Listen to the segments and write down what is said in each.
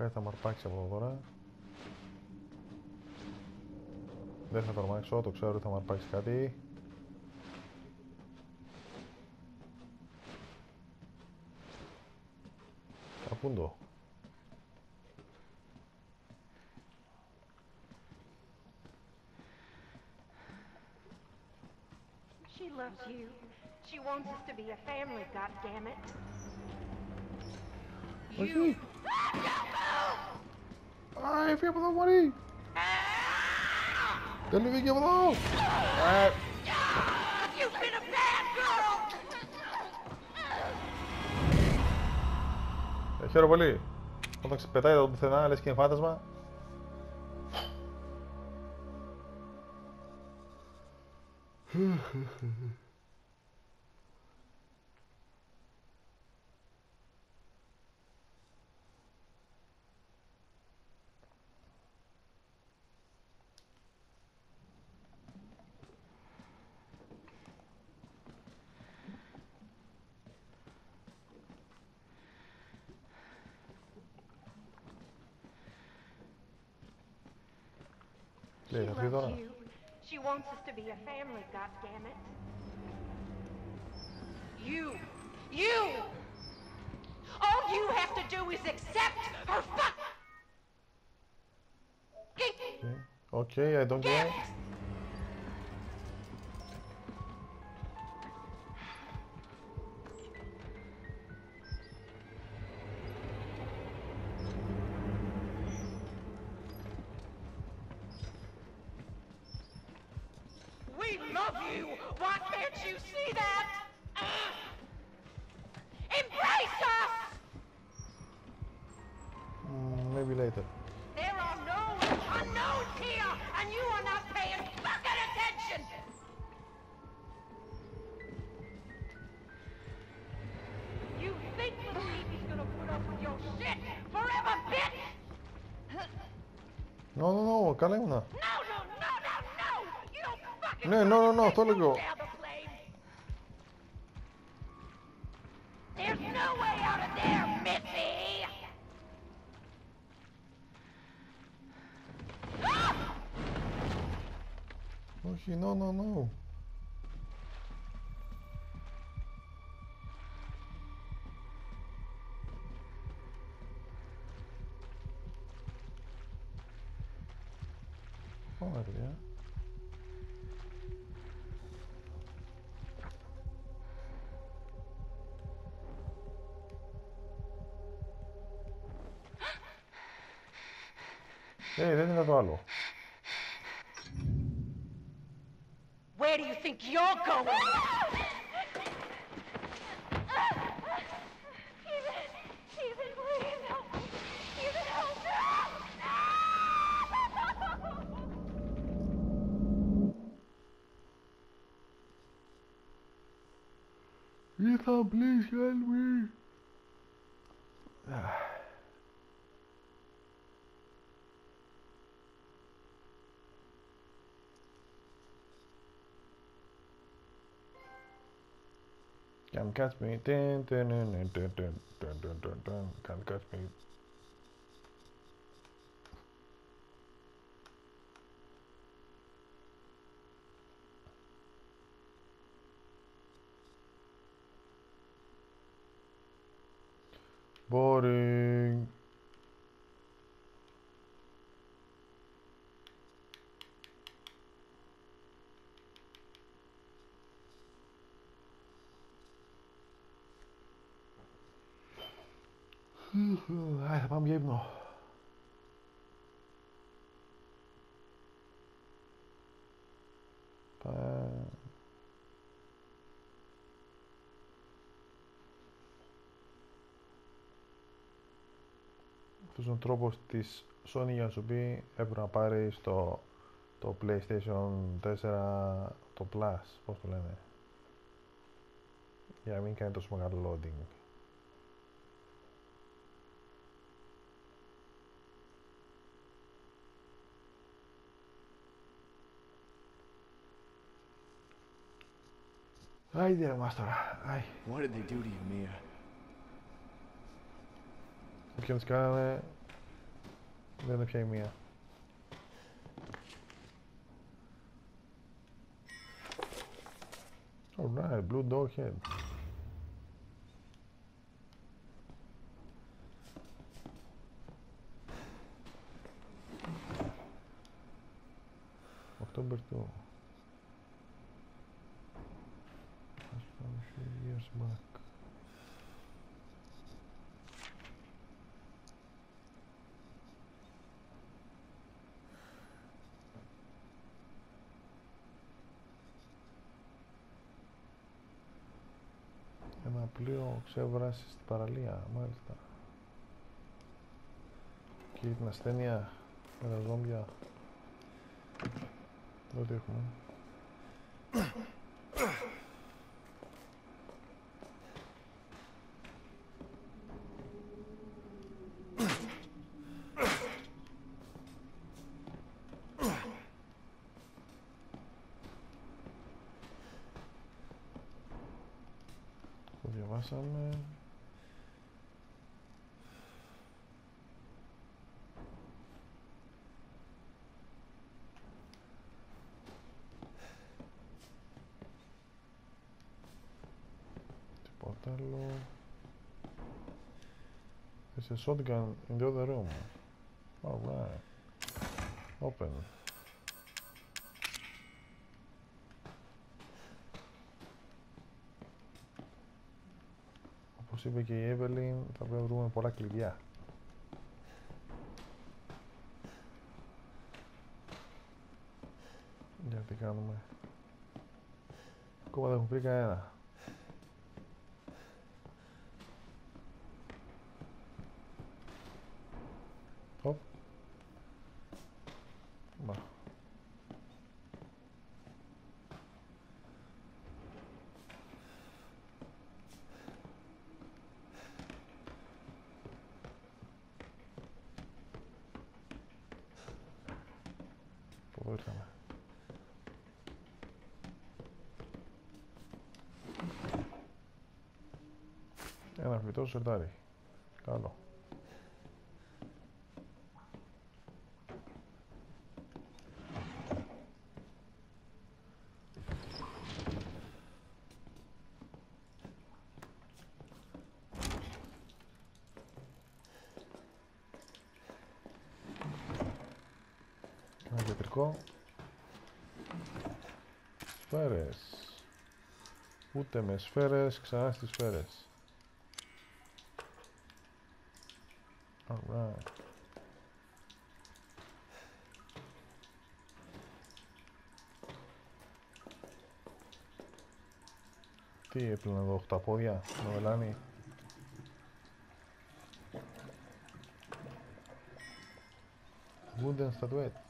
Κάτι θα μαρπάξει από εδώ τώρα. Δεν θα τρομάξω, το ξέρω ότι θα μαρπάξει κάτι. Καπούντο. She loves you. She wants us to be a family, goddammit. Όχι. Α, έφυγε από εδώ, μωρή. Δεν είναι από εδώ. Ε, You've been a bad girl! ε, χαίρομαι πολύ. Όταν ξεπετάει το πουθενά, λες και είναι φάντασμα. She wants us to be a family, goddammit. You! You! All you have to do is accept her fuck! Okay, I don't care. We Ε, δεν είναι το άλλο. Where do you think you're going? Ethan, please help me. Ethan, help Ethan, please help me. Can't catch me. Dun, dun, dun, dun, dun, dun, dun, dun, dun. Can't catch me. Boring. Πάμε για ύπνο. Πάμε. Αυτός είναι ο τρόπος της Sony για να σου πει έπρεπε να πάρεις το, το PlayStation 4 το Plus, πώς το λένε. Για να μην κάνει τόσο μεγάλο loading. Ay, de la máscara. Ay. What did they do to you, Mia? Kim Scarlet. Then came Mia. Oh, Alright, blue dog head. October 2. Πλοίο ξέβρασε στην παραλία, μάλιστα. Και την ασθένεια με τα ζόμπια. Ό,τι έχουμε. Το διαβάσαμε. Τίποτα άλλο. There's a shotgun in the other room. Alright. Open. Όπως είπε και η Evelyn, θα πρέπει να βρούμε πολλά κλειδιά. Για τι κάνουμε. Ακόμα δεν έχουμε βρει κανένα. Ένα φυτό σερτάρι. Καλό. Ένα κεντρικό. Σφαίρες. Ούτε με σφαίρες, ξανά στις σφαίρες. Alright. Τι έπλαινα εδώ, οχταπόδια, νοβελάνι. Wooden statuettes.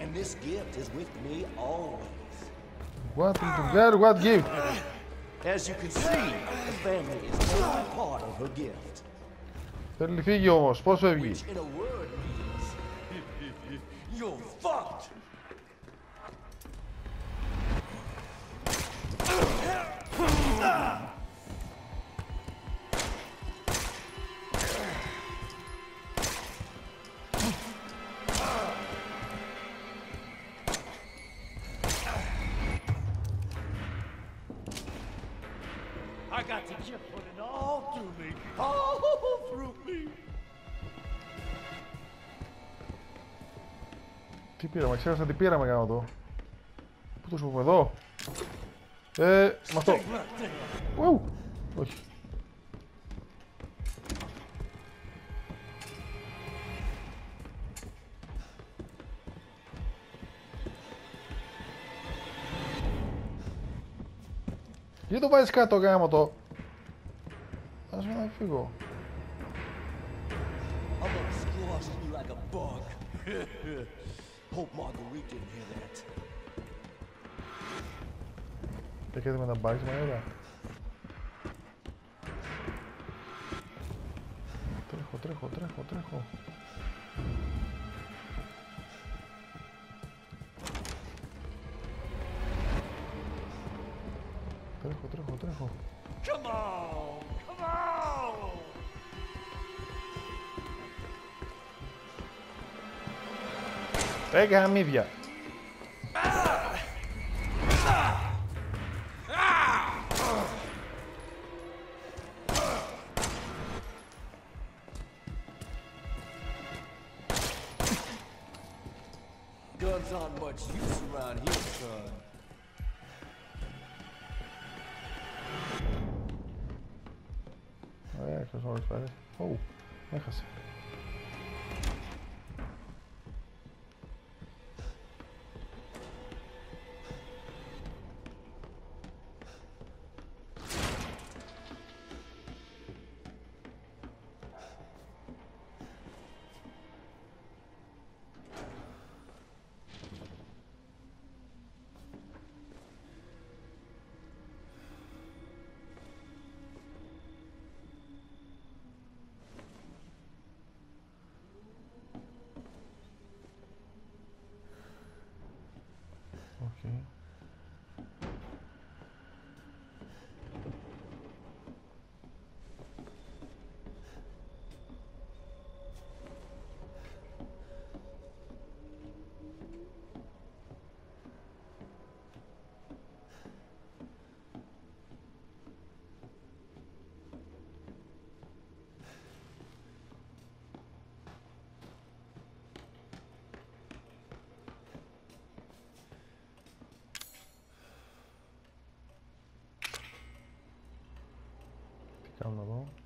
And this gift is with me always. What little girl, what gift? As you can see, the family is only part of her gift. Θέλει φύγει όμως, πώς φεύγει. Which in a word Τι πήραμε, ξέχασα τι πήραμε κάνω το. Πού το σου σκοπούμε εδώ. Ε, με αυτό. Ουαου. Όχι. Γιατί το βάζεις κάτω γάμο το. Ας με να φύγω. Hope Marguerite didn't hear that. Peki de bana bakmaya da. Trejo, trejo, trejo, trejo. Ε, γαμίδια. Τι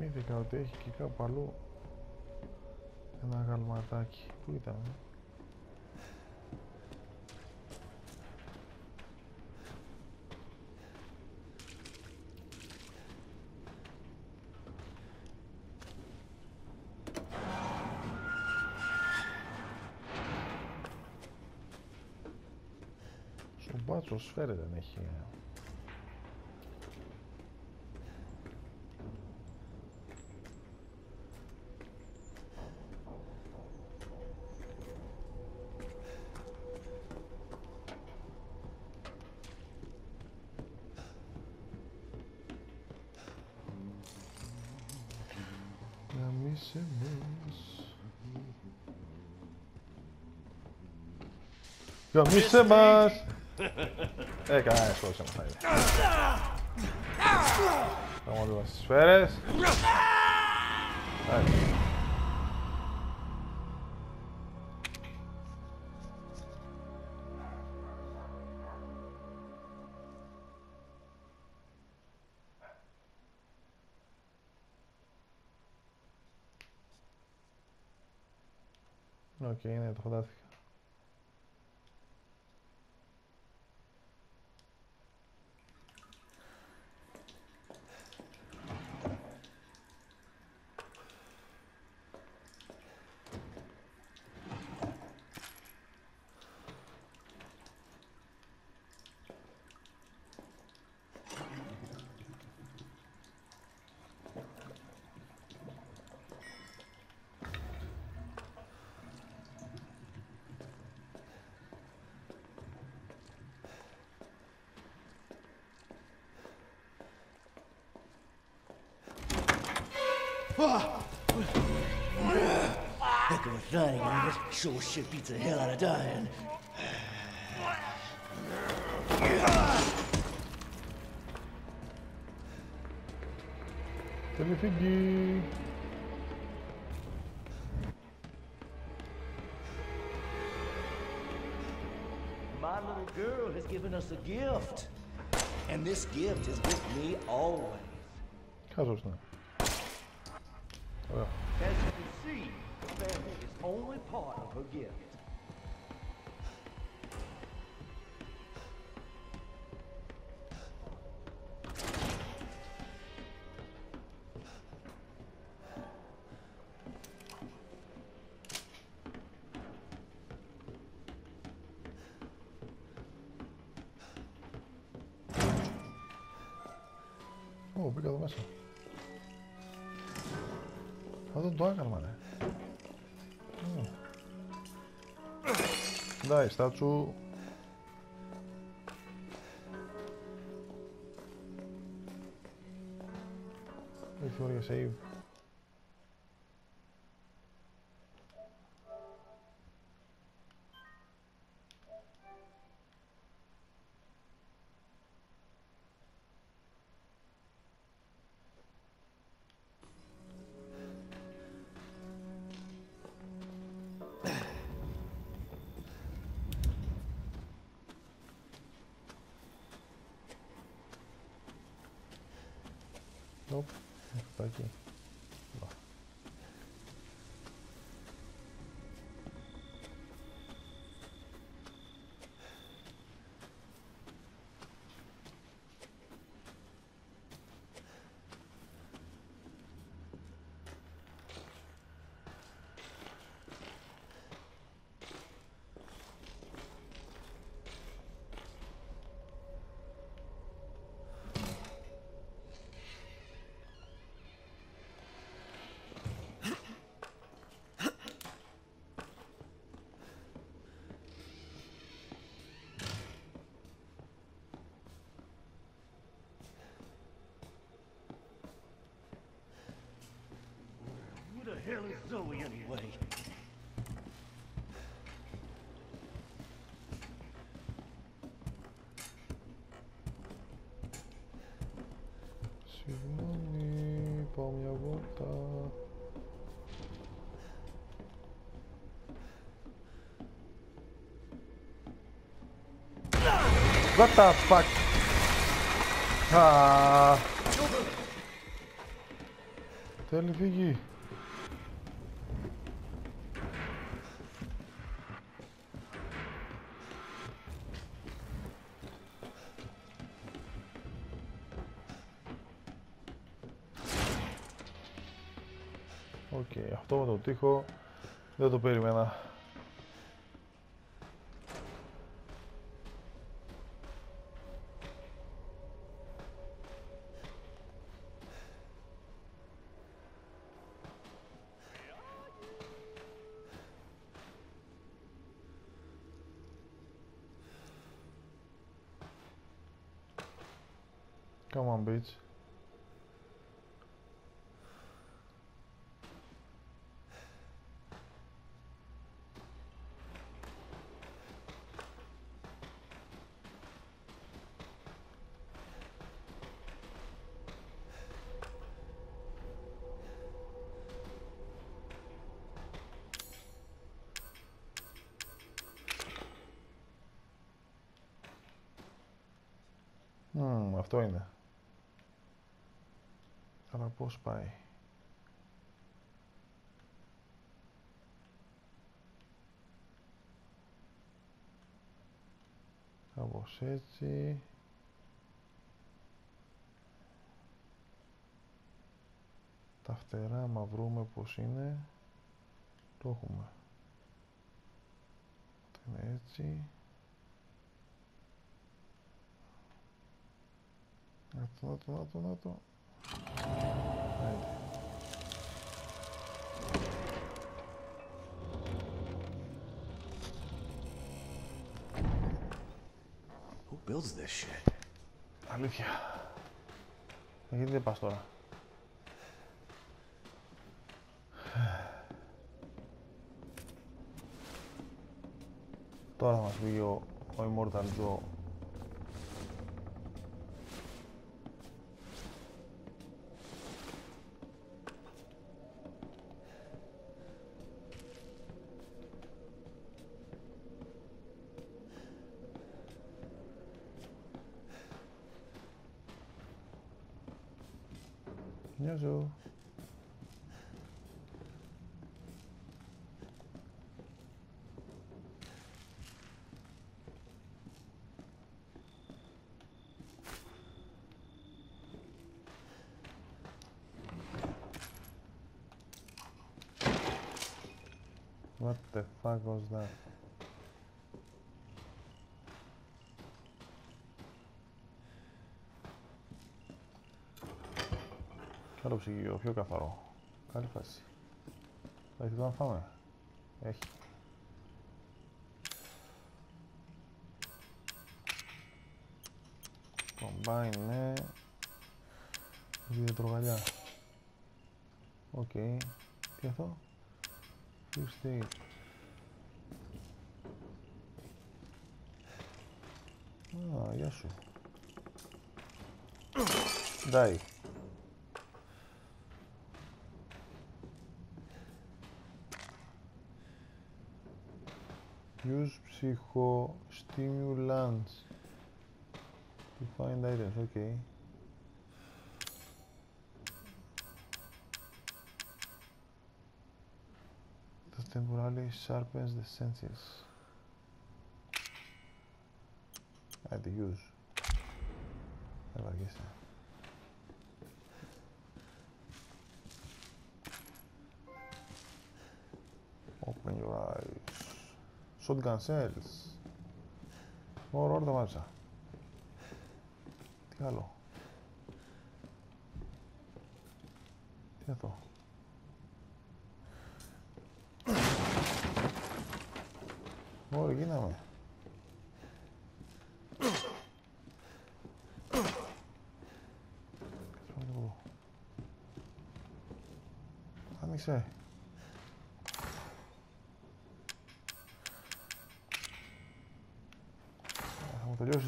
Θυμήθηκα ότι έχει και κάπου αλλού ένα γαλματάκι. Πού ήταν, ε; Στον μπάτσο σφαίρε δεν έχει. ε. Γαμίσε μας. Γαμίσε μας. Ε, κανένα έσχος να φάει. Πάμε λίγο στις σφαίρες. Εντάξει. Οκ, ναι, το φαντάστηκα. Heck of a thing, man. This sure shit beats the hell out of dying. Let me pergi. My little girl has given us a gift. And this gift is with me always. Казусна. Ω, μπήκα εδώ μέσα. Α, δεν το έκανα, ρε. Ναι, στάτσου. Έχει ώρα για save. Nope. Hell is Zoe anyway? Συγγνώμη, πάω μια βόλτα. What the fuck? Α, Θέλει τοίχο δεν το περίμενα. Αυτό είναι. Αλλά πώς πάει. Κάπως έτσι. Τα φτερά, άμα βρούμε πώς είναι, το έχουμε. Αυτό είναι έτσι. Να το, να το, να το, να το. Who builds this shit? Αλήθεια. Ε, γιατί δεν πας τώρα; Τώρα μας πήγε ο, ο Immortal Joe ψυγείο, πιο καθαρό. Καλή φάση. Θα έχει εδώ να φάμε. Έχει. Combine, ναι. Δύο τρογαλιά. Οκ. Τι αυτό; First aid. Α, γεια σου. Die. Use psychostimulants to find items. Okay. This temporarily sharpens the senses. At the use. Δεν βαριέσαι. Open your eyes. Shotgun shells. Ωραία, ωραία τα μάτσα. Τι άλλο. Τι αυτό. Ωραία, γίναμε. Άνοιξε.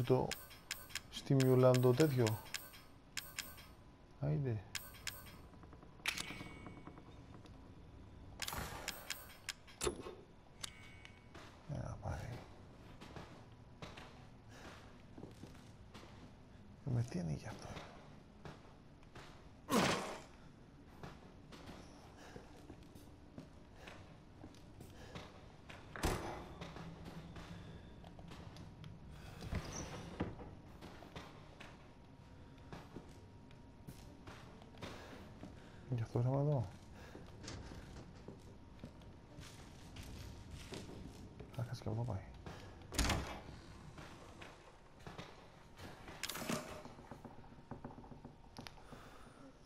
Θα μου τελειώσει το στιμιουλάντο τέτοιο. Άιντε. Ένα πάρει. Ε, Με τι ανοίγει αυτό; Γι' αυτό ήρθαμε εδώ. Άρχασε και από εδώ πάει.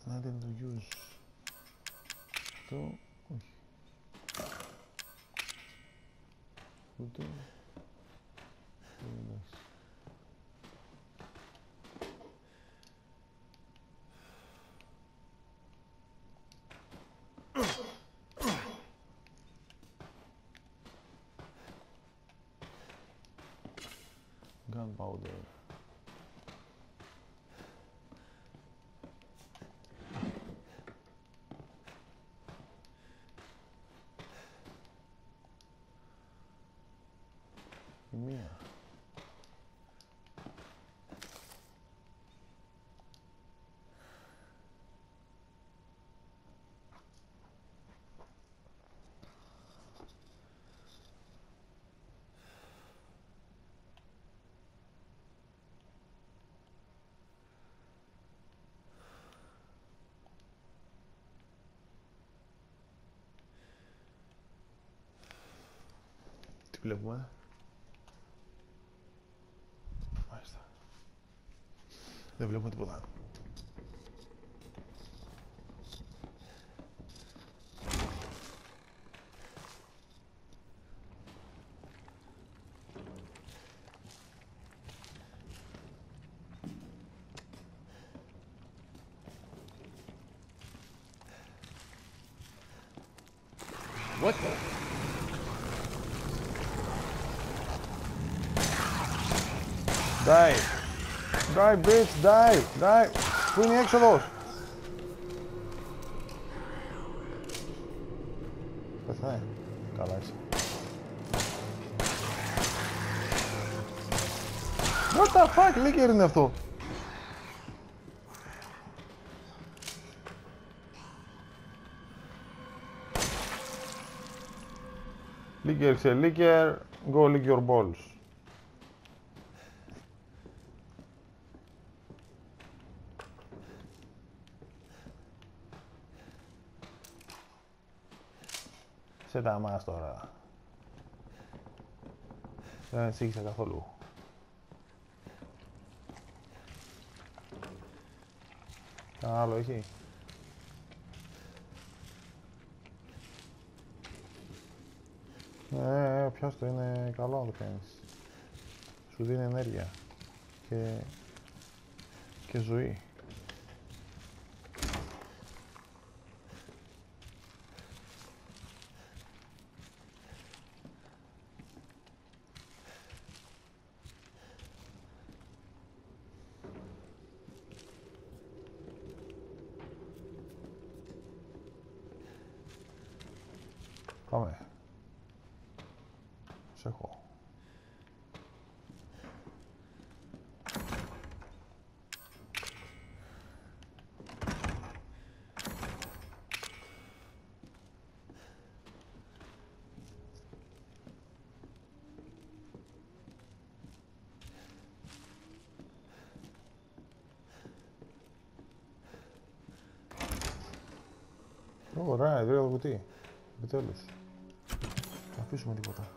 Να δεν το use. Το... όχι. Ούτε... Εντάξει. Gunpowder. Η Μία. Τι βλέπουμε. Μάλιστα. Δεν βλέπουμε τίποτα. What the? Die. Die, bitch, die, die. Πού είναι η έξοδος; Πεθάει. Καλά είσαι. What the fuck, Λίγκερ είναι αυτό; Λίγκερ σε Λίγκερ, go lick your balls. Σε τα μας τώρα. Δεν ανησύχησα καθόλου. Κανένα άλλο έχει; Ε, ε, πιάσ' το, είναι καλό να το κάνεις. Σου δίνει ενέργεια και, και ζωή. Πάμε. Σε έχω. Ωραία, εδώ το κουτί. Επιτέλους. Θα αφήσουμε τίποτα.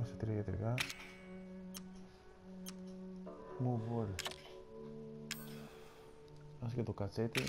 Άσε τρία ιατρικά. Move all. Άσε και το κατσέτι.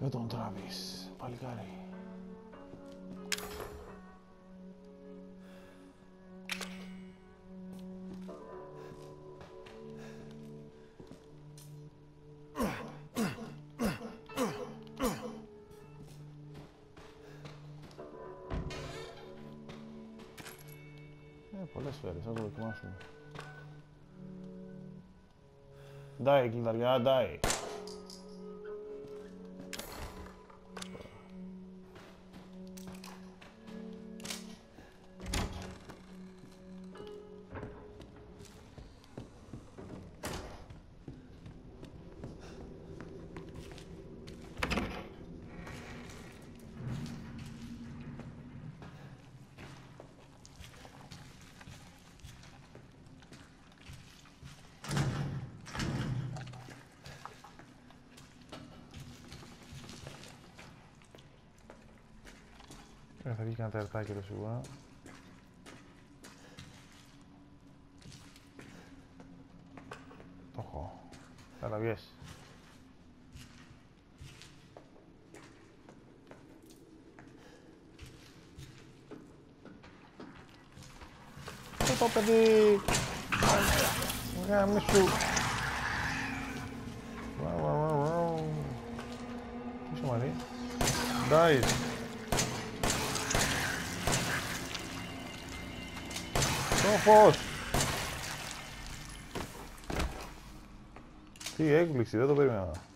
Δεν τον τραβείς, παλικάρι. Ε, πολλές σφαίρες, θα το δοκιμάσουμε. Ντάι, κλειδαριά, ντάι. Ε, θα βγει και ένα τερτάκι εδώ σίγουρα. Το έχω. Έλα, βγες. Αυτό το παιδί... Γάμι σου. Βαου, βαου, βαου, βαου. Τι είσαι μανί. Φως! Τι έκπληξη, δεν το περίμενα.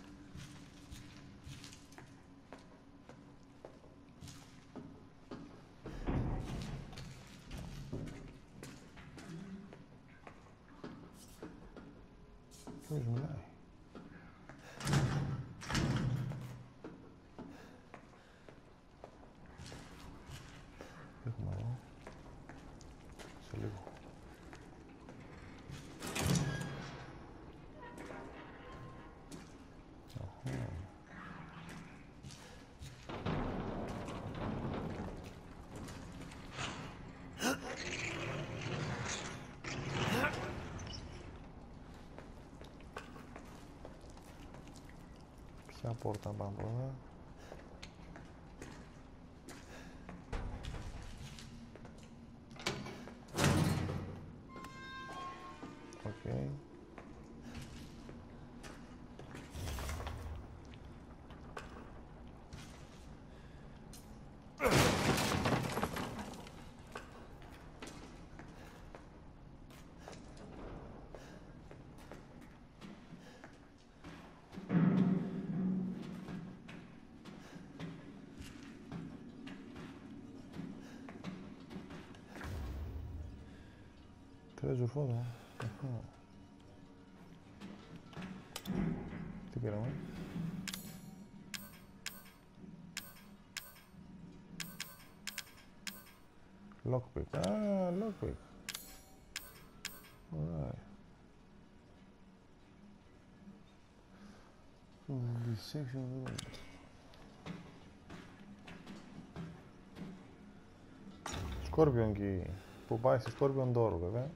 Treasure photo. Αχα. Τι πήραμε. Lockpick. Α, lockpick. Alright. So, this section of the room. Scorpion key. Που πάει στη Scorpion Door, βέβαια.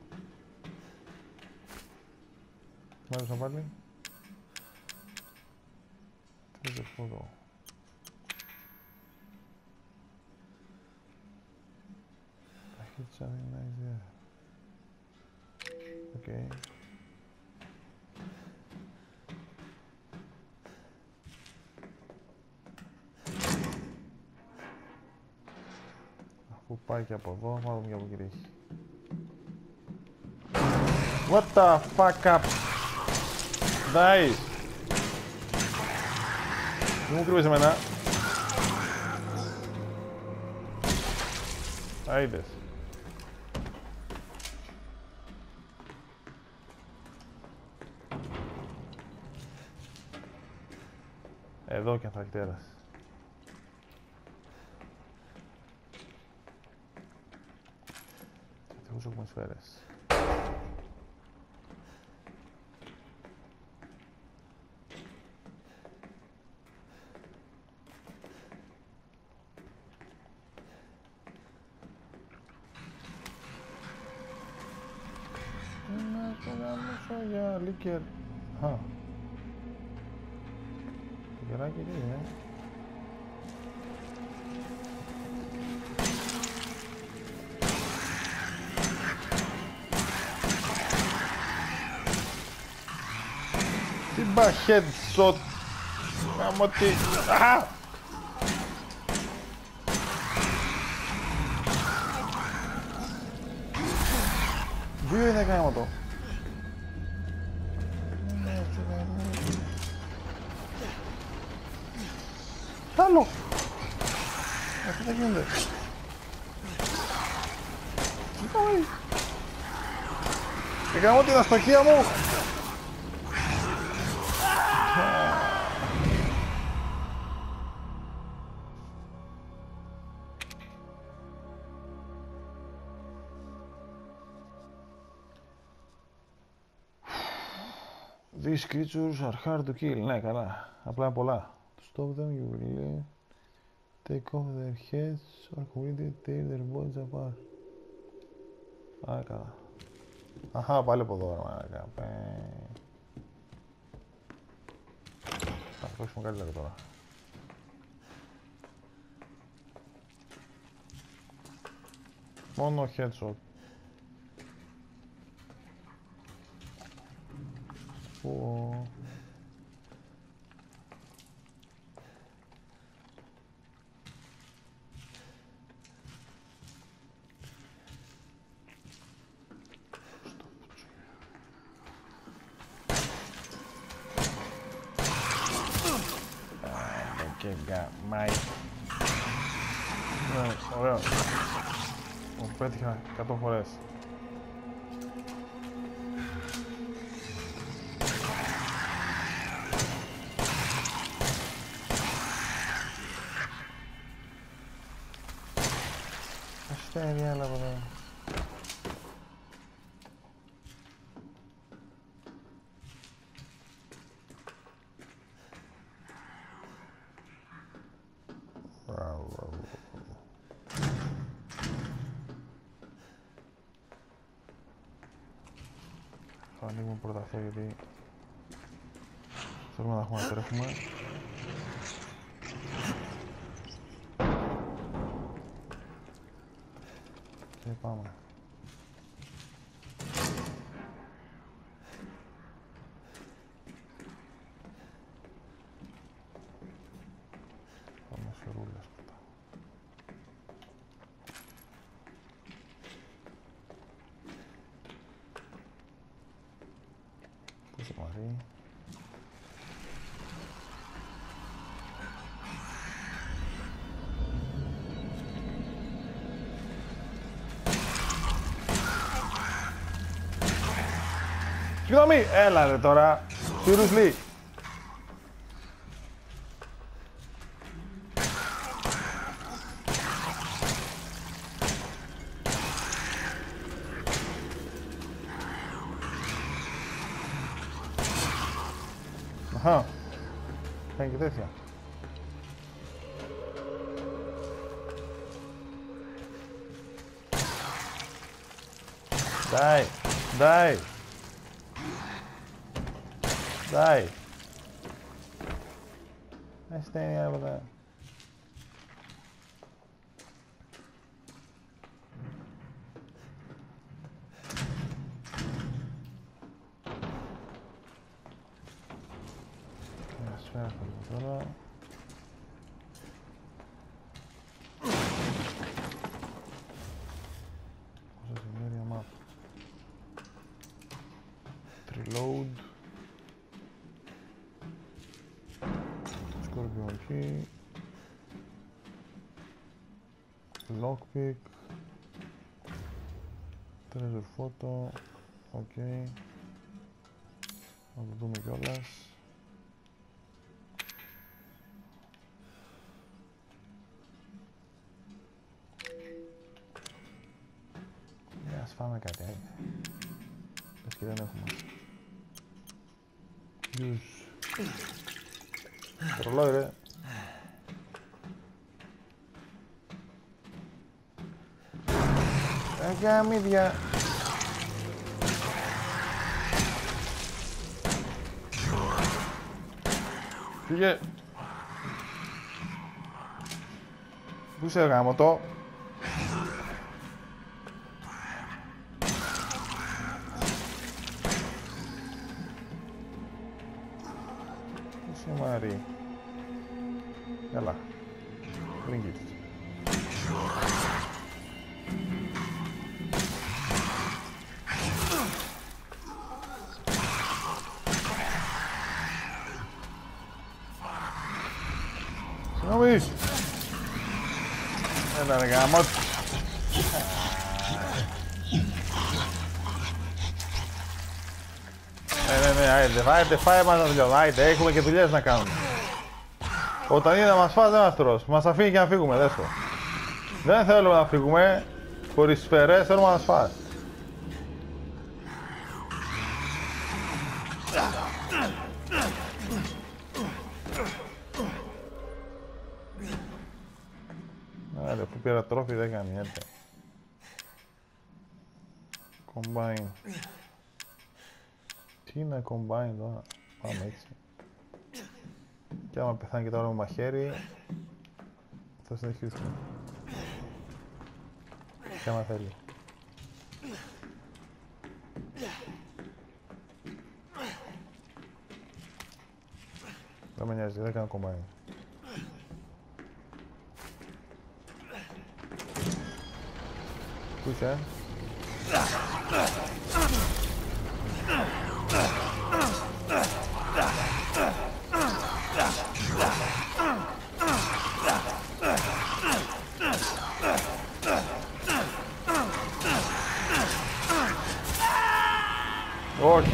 Μ' άρεσε πάλι. Τι είναι αυτό εδώ. Ταχύτητα δεν είναι ιδέα. Οκ. Αφού πάει και από εδώ, θα δούμε και από εκεί τι έχει. What the fuck up! Nice! Μην μου κρύβεις εμένα. Α, είδες. Εδώ και ανθρακτέρας. Ευτυχώς έχουμε σφαίρες. Να το γάμισω για λίκερ. Α. Το γεράκι τι είναι. Τι μπα headshot. Γάμο τι. Α! Δύο είναι γάμο δεν γίνεται. Τι πάει. Και κάνω την αστοχία μου. These creatures are hard to kill. Ναι, καλά. Απλά είναι πολλά. To stop them, you will uh, take off their heads or completely tear their bodies apart. Πάρα καλά. Αχα, πάλι από εδώ, ρε μαλάκα. Θα πρόσφυγουμε κάτι τώρα. Μόνο headshot. Πού... γκαμάει. Ναι, ωραίο. Μου πέτυχα 100 φορές. Στέλνει άλλα από εδώ. Μπράβο. Θα ανοίγουμε πρώτα αυτό γιατί θέλουμε να έχουμε να τρέχουμε. Και πάμε. Πάμε σε ρούλες μετά. Πού είσαι Μαρή. Συγγνώμη, έλα ρε τώρα. Seriously. Για ας φάμε κάτι, ε. Λες και δεν έχουμε. Use. Τρολόι ρε. Ε, για μύδια. Φύγε. Πού είσαι γάμο το; Ναι, ναι, άιντε, άιντε, φάε μας να τελειώνουμε, άιντε, έχουμε και δουλειές να κάνουμε. Όταν είναι να μας φας δεν μας τρως, μας αφήνει και να φύγουμε, δες το. Δεν θέλουμε να φύγουμε, χωρίς σφαιρές, θέλουμε να μας φας. Combine τώρα, πάμε έτσι. Και άμα πεθάνει και το άλλο μαχαίρι, θα συνεχίσουμε. Και άμα θέλει. Δεν με νοιάζει, δεν κάνω κομμάτι. Πού είσαι, ε;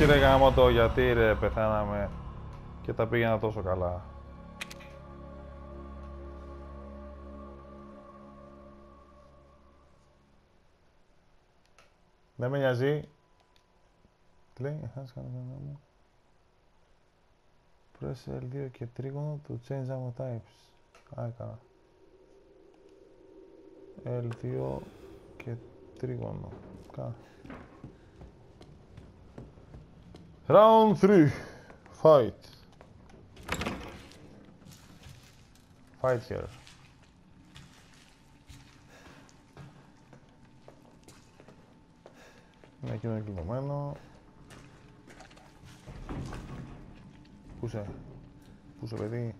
Όχι ρε γάμο το, γιατί ρε πεθάναμε και τα πήγαινα τόσο καλά. Δεν με νοιάζει. Τι λέει, enhance κάνω μου. Press L2 και τρίγωνο to change ammo types. Α, έκανα. L2 και τρίγωνο. Κάνα. Round 3. Fight. Fight here. Είναι εκείνο κλειδωμένο. Πού είσαι, πού είσαι παιδί;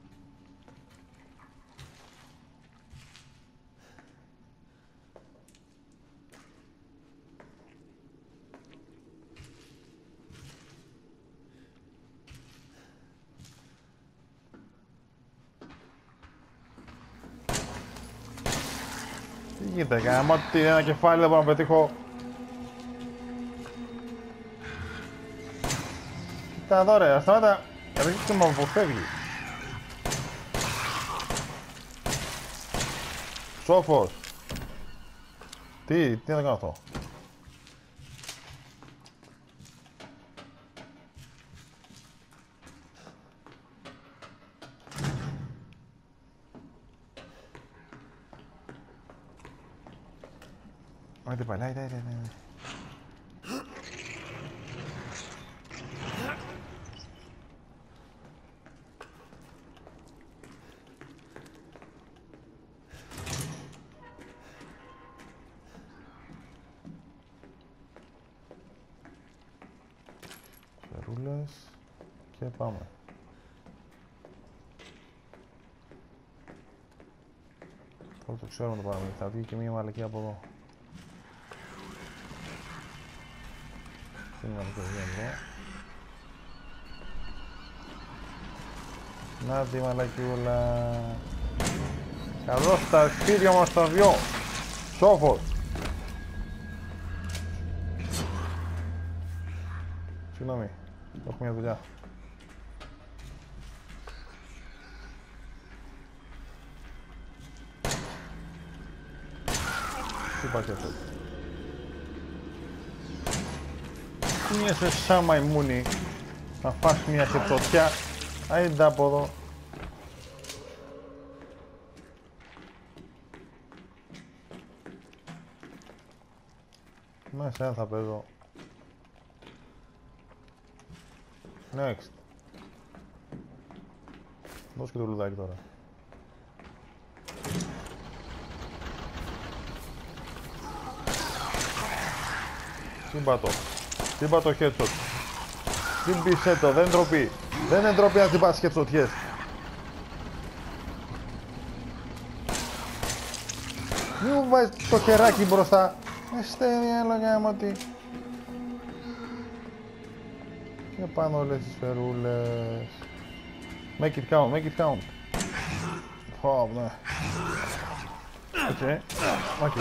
Τι γίνεται, κάμα τι ένα κεφάλι δεν μπορώ να πετύχω. Κοίτα εδώ ρε, σταμάτα. Ρίξτε μου αποφεύγει. Σόφος. Τι, τι να κάνω αυτό; Άντε παλιά, άντε, άντε, άντε. Σφαιρούλες και πάμε. Τώρα το ξέρουμε το παραμύθι. Θα βγει και μία μαλακή από εδώ. Τι είναι αυτό εδώ. Να τη μαλακιούλα. Καλώς στα αρχίδια μας τα δυο. Σόφος. Συγγνώμη, έχω μια δουλειά. Τι υπάρχει αυτό; Τι είσαι σαν μαϊμούνι να φας μια χετσοτιά. Άιντα από εδώ. Μέσα θα παίζω. Next. Δώσ' και το λουδάκι τώρα. Σύμπατο. Σύμπατο headshot. Σύμπησε το, δεν ντροπή. Δεν είναι ντροπή να τσιμπάς headshotιές. Μη μου βάζεις το χεράκι μπροστά. Εστε μια γάμα ότι... Και πάνω όλες τις σφαιρούλες. Make it count, make it count. Πω, ναι. Οκ. Οκ.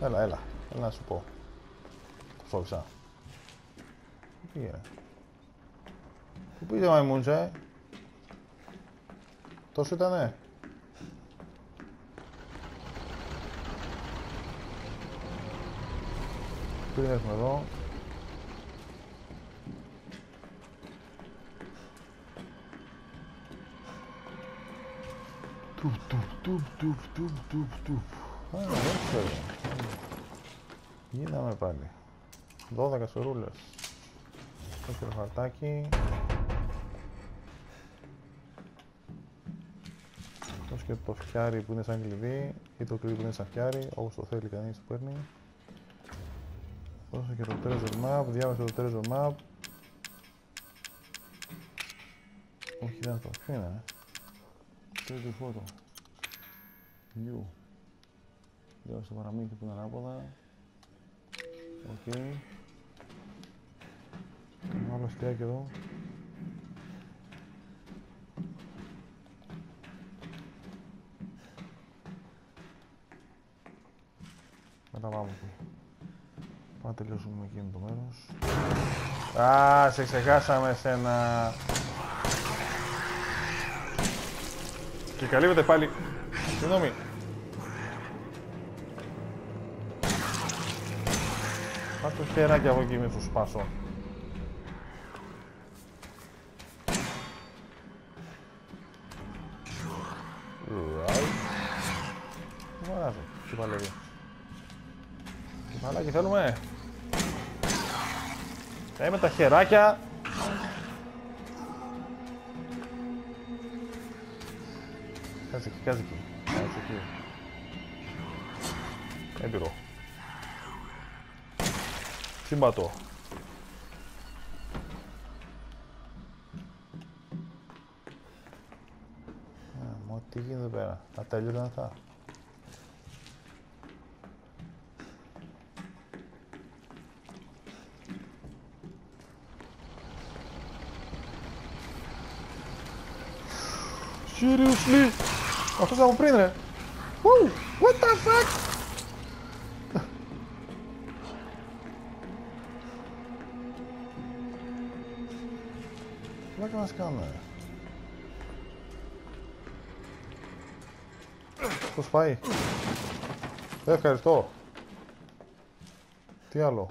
Έλα, έλα. Έλα να σου πω. Το φόβησα. Πού πήγε. Πού πήγε ο μαϊμούντζε. Τόσο ήτανε; Τι έχουμε εδώ. Τουπ, τουπ, τουπ, τουπ, τουπ, τουπ, τουπ. Α, δεν ξέρω. Γίναμε πάλι. 12 σωρούλες. Έχει το χαρτάκι. Δώσ' και το φτιάρι που είναι σαν κλειδί ή το κλειδί που είναι σαν φτιάρι, όπως το θέλει κανείς το παίρνει. Δώσε και το treasure map, διάβασε το treasure map. Όχι δεν αυτό, ποιο είναι, ε. Treasure photo. You. Διάβασε το παραμύθι που είναι ανάποδα. Οκ. Okay. Άλλο αστιάκι εδώ. Μετά πάμε εκεί. Πάμε να τελειώσουμε εκείνο το μέρος. Α, σε ξεχάσαμε σένα. Και καλύβεται πάλι. Συγγνώμη. Το χεράκι από εκεί, μη σου σπάσω. Right. Μαράζω. Τι παλεύει. Κεφαλάκι θέλουμε. Ε, με τα χεράκια. Κάτσε εκεί, κάτσε εκεί. Κάτσε εκεί. Έμπειρο. Σύμπατο. Α, Μα τι γίνεται εδώ πέρα. Τα τελειώνουν αυτά. Seriously? Αυτός από πριν ρε. Woo! What the fuck? Πλάκα μας κάνουν. ρε. Πώς πάει; Ε, ευχαριστώ. Τι άλλο;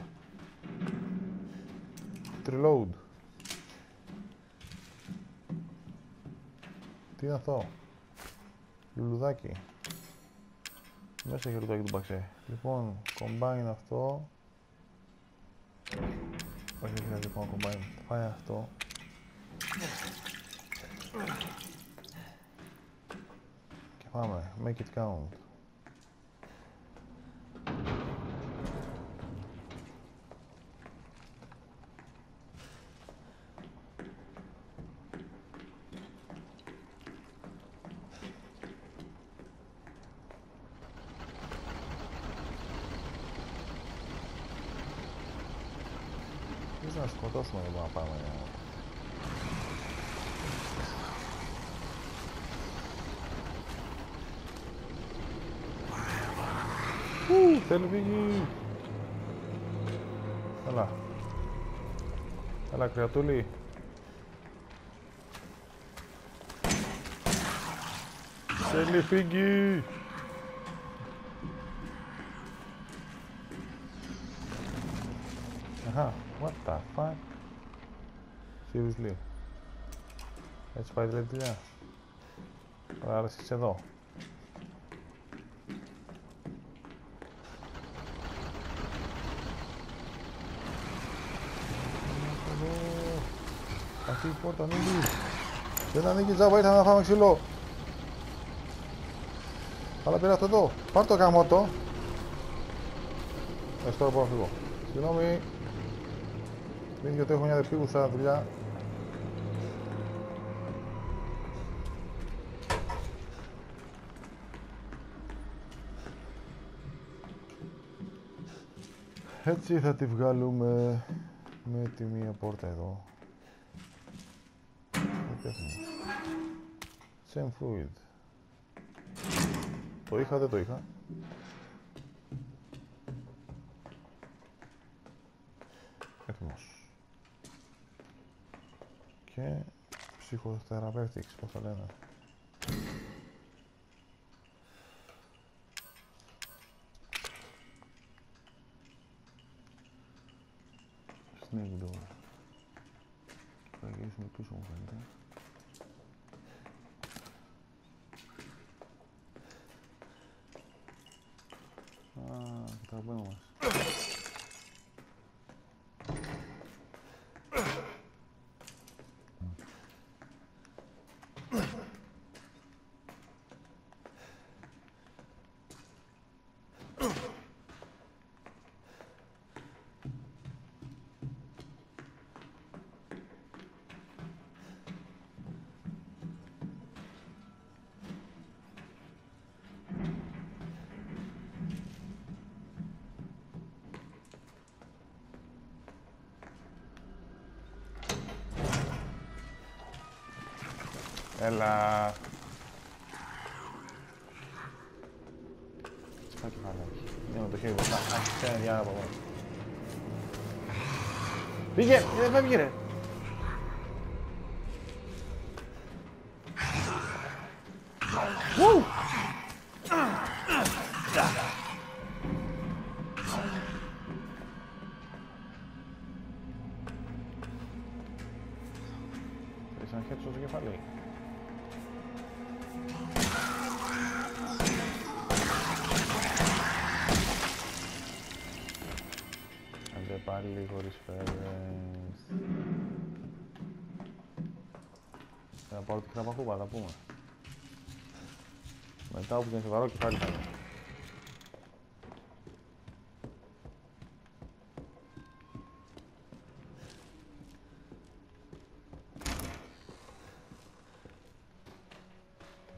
Reload. Τι είναι αυτό; Λουλουδάκι. Μέσα έχει λουλουδάκι του μπαξέ. Λοιπόν, combine αυτό. Όχι, δεν χρειάζεται ακόμα combine. Φάει αυτό. Και πάμε. Make it count. Θες να σκοτώσουμε εδώ να πάμε. Ου, θέλει φύγει. Έλα. Έλα, κρεατούλη. Θέλει φύγει. Αχα, what the fuck; Seriously. Έτσι πάει δηλαδή τη δουλειά. Άρα εσύ είσαι εδώ. Εδώ. Αυτή η πόρτα ανοίγει. Δεν ανοίγει τζάμπα, ήρθαμε να φάμε ξύλο. Αλλά πήρα αυτό εδώ. Πάρ' το καμότο. Έτσι τώρα μπορώ να φύγω. Συγγνώμη. Δεν γιατί έχω μια δεπίγουσα δουλειά. Έτσι θα τη βγάλουμε με τη μία πόρτα εδώ. Τι έχουμε. Same fluid. Το είχα, δεν το είχα. Έτοιμος. Και ψυχοθεραπεύτικς, πώς το λένε. Snake door. Θα γυρίσουμε πίσω μου φαίνεται. Έλα. Σπάει κεφαλάκι. Είναι με το χέρι μπροστά. Άχι, σε ένα διάρα από μόνο. Πήγε! Δεν φεύγει ρε. Μετά όπου δεν σε βαρώ κεφάλι θα είναι.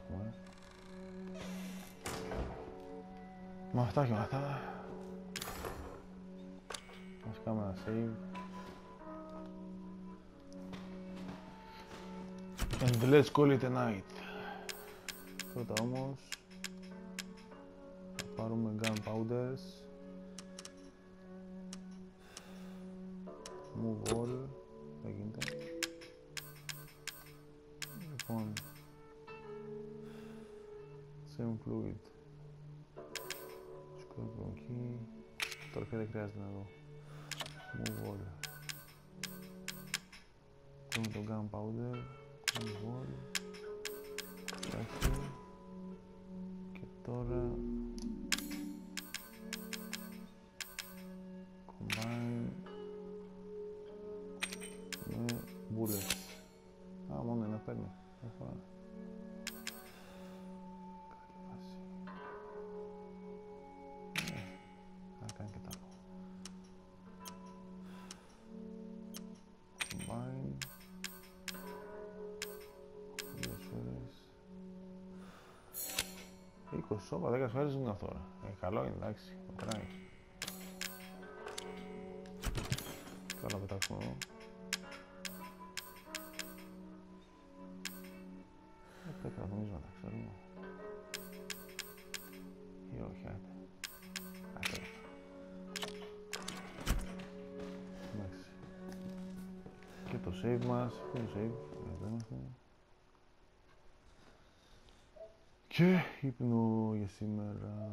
Έχουμε. Με αυτά και με αυτά. Ας κάνουμε ένα save. And let's call it a night. Move all. Δεν γίνεται. Λοιπόν. Same fluid. Scorpion key. Τώρα πια δεν χρειάζεται να δω. Move all. Έχουμε το gunpowder. Move all. Εντάξει. Και τώρα σώπα, 10 σφαίρες είναι αυτό. ρε. Ε, καλό είναι, εντάξει. Μετράει. Καλά πετάξουμε εδώ. Ε, Πέτρα νομίσματα, ξέρουμε. Ή όχι, άντε. Άντε. Εντάξει. Και το save μας. Πού είναι το save; Εδώ είμαστε. Και ύπνο για σήμερα.